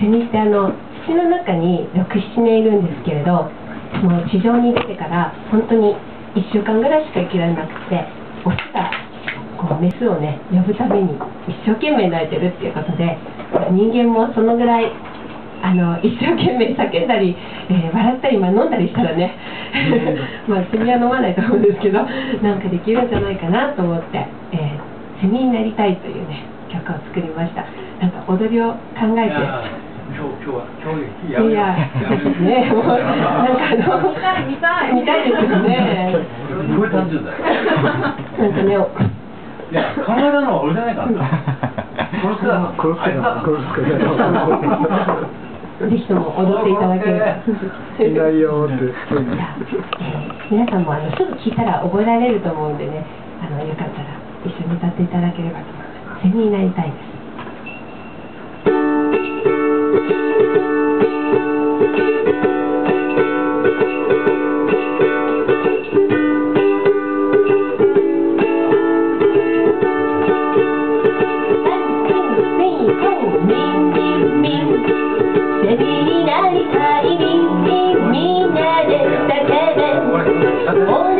セミってあの土の中に67年いるんですけれどもう地上に出てから本当に1週間ぐらいしか生きられなくてオスがこうメスをね呼ぶために一生懸命鳴いてるっていうことで人間もそのぐらいあの一生懸命叫んだり、えー、笑ったり、まあ、飲んだりしたらね まあセミは飲まないと思うんですけどなんかできるんじゃないかなと思って、えー、セミになりたいというね曲を作りました。なんか踊りを考えて今日今日は今日いやそうですね。もうなんかあの見たい見たい見たいですよね。すごい単純だよ。なんかね。いや考えたのは俺じゃないから。殺すか殺すか殺すか。ぜひとも踊っていただければ。いないよって。皆さんもあのすぐ聞いたら覚えられると思うんでね、あのよかったら一緒に歌っていただければと思います。セミになりたいです。Minari, Kari, Bitti, Minari, Takere. What?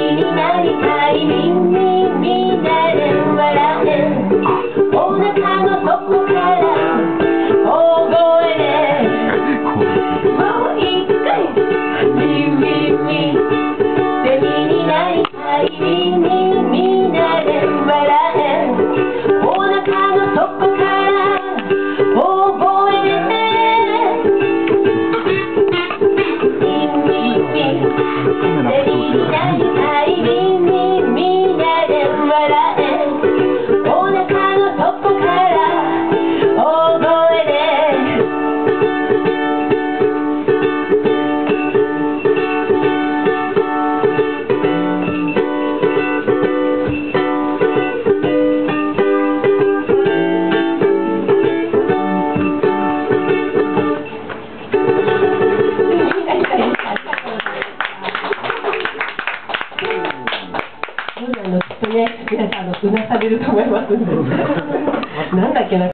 Déjame la うなされると思いますんで なんだっけな